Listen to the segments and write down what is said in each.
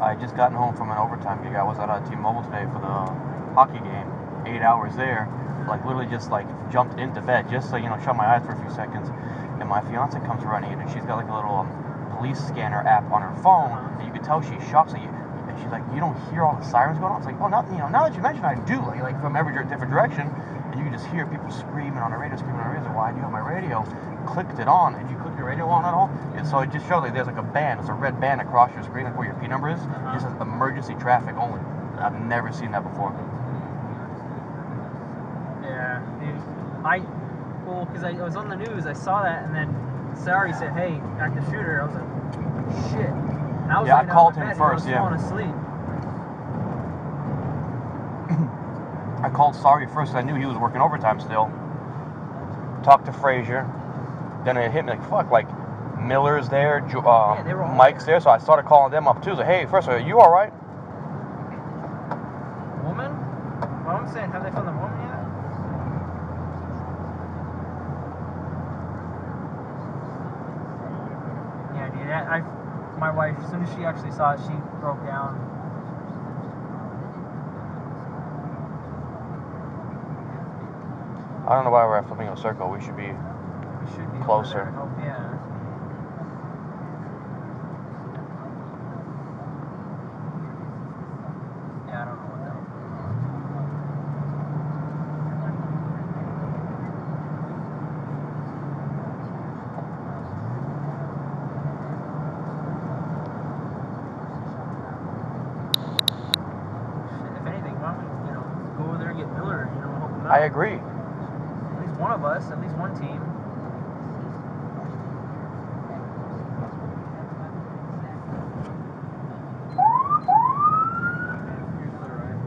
I just gotten home from an overtime gig. I was out at T-Mobile today for the hockey game. Eight hours there. Like literally just like jumped into bed just so you know shut my eyes for a few seconds. And my fiance comes running in and she's got like a little um, police scanner app on her phone. And you can tell she's shocked. So you, and she's like, you don't hear all the sirens going on. It's like, oh, not you know. Now that you mention, it, I do. Like, like from every different direction, and you can just hear people screaming on the radio, screaming on the radio. Well, I do have my radio. Clicked it on. Did you click your radio on at all? And so it just shows like there's like a band. It's a red band across your screen, like where your P number is. Uh-huh. It just says emergency traffic only. I've never seen that before. Yeah, dude. I, well, because I, I was on the news, I saw that, and then Sari said, hey, active shooter. I was like, shit. I Yeah, I called him bed, and I first, yeah. I called Sorry first. I knew he was working overtime still. Talked to Frazier. Then it hit me like, fuck, like Miller's there, um, Yeah, Mike's there. So I started calling them up too. So, hey, first, are you all right? Woman? Well, I'm saying, have they found the woman yet? Yeah, dude. I, I, my wife, as soon as she actually saw it, she broke down. I don't know why we're at Flamingo Circle. We should be. We should be Closer. there. Oh, yeah. Yeah, I don't know what that was. Shit, If anything, why don't we, you know, go over there and get Miller, you know, help him out. I agree. At least one of us, at least one team. You're clear, right?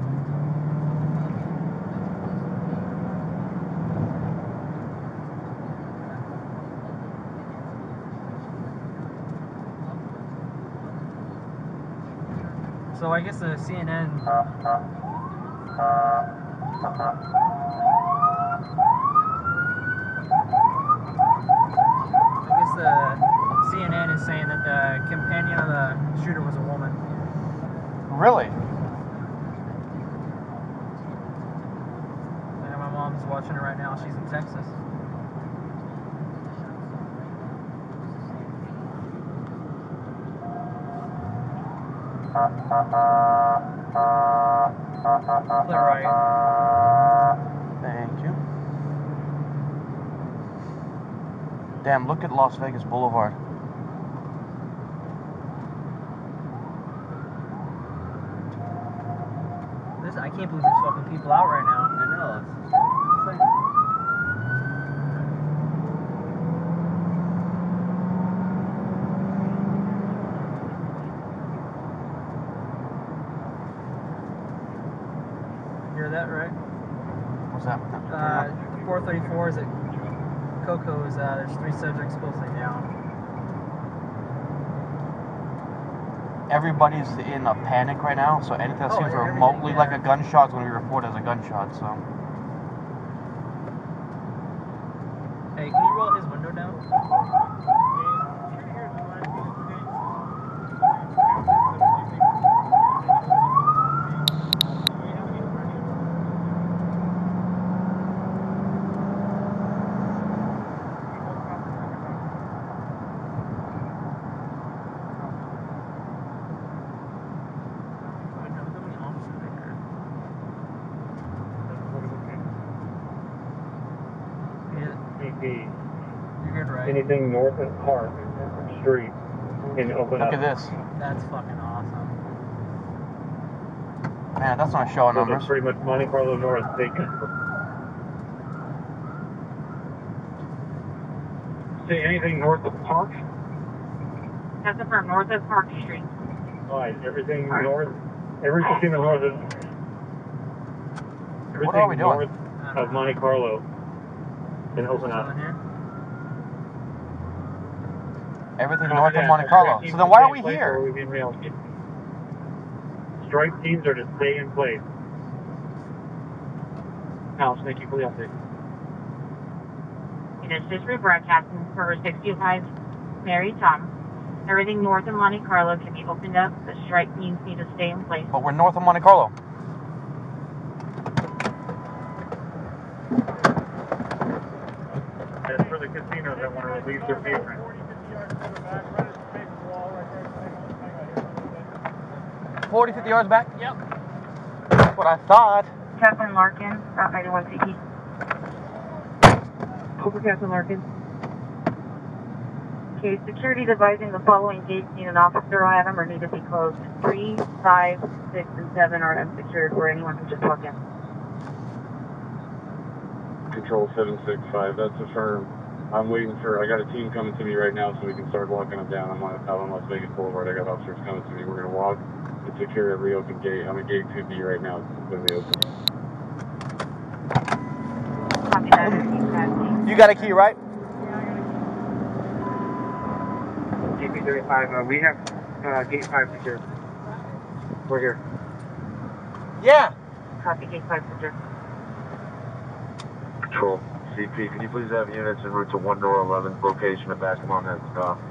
So I guess the CNN I guess the CNN is saying that the companion of the shooter was a woman. Really? And my mom's watching it right now. She's in Texas. Clear right. Thank you. Damn, look at Las Vegas Boulevard. This, I can't believe there's fucking people out right now. I know. It's, it's like, Hear that, right? What's that? Uh, 434 is at Coco's. Uh, there's three subjects supposedly down. Everybody's in a panic right now, so anything that Oh, seems remotely everything, like a gunshot is going to be reported as a gunshot. So Hey, can you roll his window down? Wait, no, look how many officers are here. Yeah, EP. you're good, right? Anything north of Park Street can open look up. at this, That's fucking awesome. man. That's not showing So numbers. that's pretty much Monte Carlo North. They can say anything north of Park. That's from north of Park Street. All right, everything north, every casino north of. Everything What are we doing? north of Monte Carlo can open up. Down here? Everything north of. Monte Carlo. So then why are we here? we've been reallocated. Strike teams are to stay in place. Alex, thank you for the update. This is rebroadcasting for 65 Mary Tom. Everything north of Monte Carlo can be opened up. The strike teams need to stay in place. But we're north of Monte Carlo. As for the casinos that want to release their patrons. 40, 50 yards back? Yep. That's what I thought. Captain Larkin, Route 91 CT. Over Captain Larkin. Okay, security devising the following gates need an officer on them or need to be closed. Three, five, six, and seven are unsecured where anyone can just walk in. Control 765, that's affirmed. I'm waiting for, I got a team coming to me right now so we can start locking them down. I'm on, out on Las Vegas Boulevard. I got officers coming to me. We're going to walk and secure every open gate. I'm at gate 2B right now. It's completely open. Copy that. Keep that. You got a key, right? GP35, uh, we have uh, gate 5 secured. We're here. Yeah. Copy gate 5 secure. Control CP, can you please have units en route to 1 door 11 location and back them on that stop? Camp,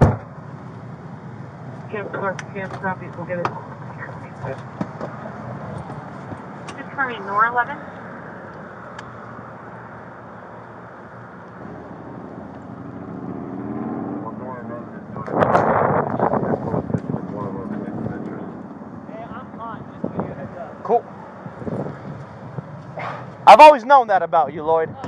Clark, camp, copy, we'll get it. Confirming NOR 11. One door 11 is doing one of our points of interest. Hey, I'm hot. Just to give you a heads up. Cool. I've always known that about you, Lloyd. Oh,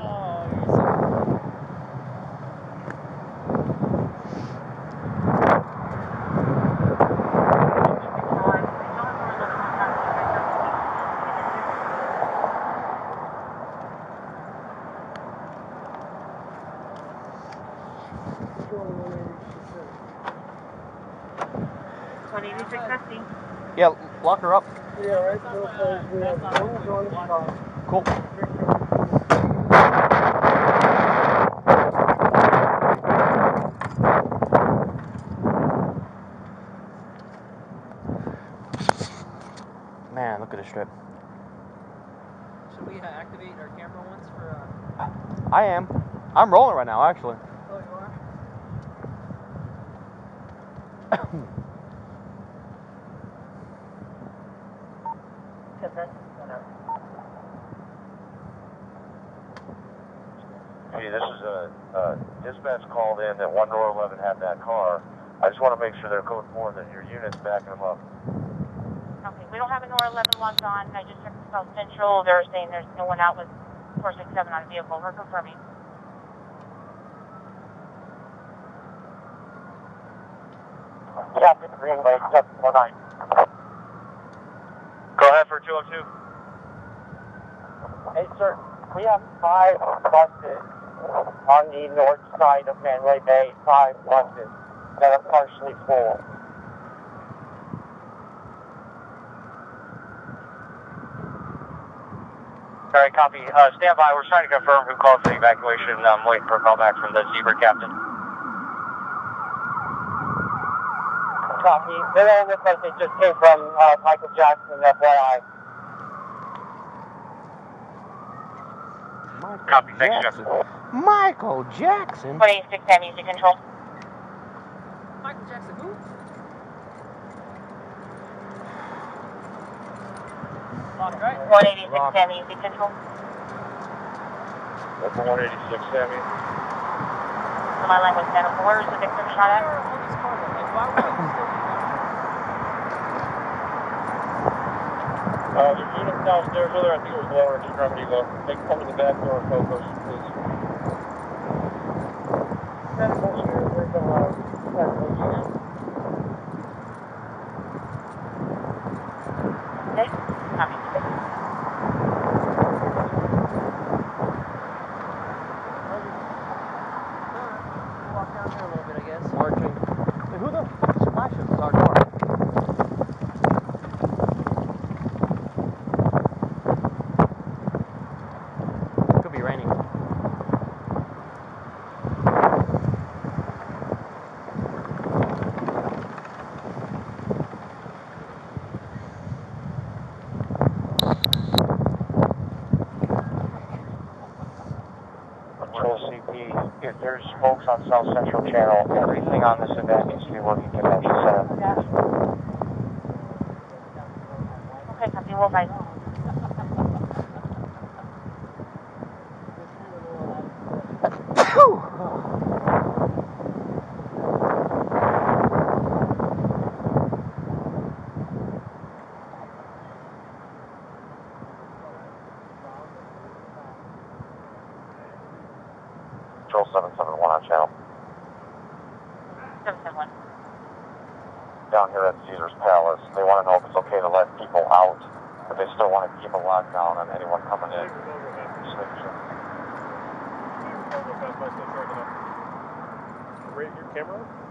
One eighty six fifty. Yeah, lock her up. Yeah, right, so uh, we have on. Cool. Man, look at the strip. Should we uh, activate our camera ones for? Uh... I am. I'm rolling right now, actually. Oh, you are. Hey, this is a, a dispatch called in that 1 door 11 had that car. I just want to make sure they're code 4 that your unit's backing them up. Okay, we don't have a NOR 11 logged on. I just checked South Central. They're saying there's no one out with 467 on a vehicle. We're confirming. Captain Greenway, 749. Go 202. Hey, sir, we have five buses on the north side of Mandalay Bay, five buses that are partially full. All right, copy. Uh, stand by. We're trying to confirm who called for the evacuation. I'm waiting for a call back from the Zebra captain. Copy. The only person just came from uh, Michael Jackson, FYI. Michael Copy. Thanks, Jackson. Michael Jackson. 186 10 music control. Michael Jackson, who? Locked, right? 186 Rock. 10 music control. That's 186, Sammy. On my line with 10 Where is the victim shot at? are all these cars? Like, why would I still be down Uh, there's units downstairs with her. I think it was lower extremity though. They to the back door and focus, please. Medical here, there's a lot of medical here. Okay. Copy. We'll walk down here a little bit, I guess. Marching. Hey, who the fuck splashes our door? Could be raining. Folks on South Central Channel. Everything on this event needs to be working convention center. Okay, copy, well, bye. Control 771 on channel. Seven, seven, one. Down here at Caesar's Palace, they want to know if it's okay to let people out, but they still want to keep a lockdown on anyone coming in. Rate your camera?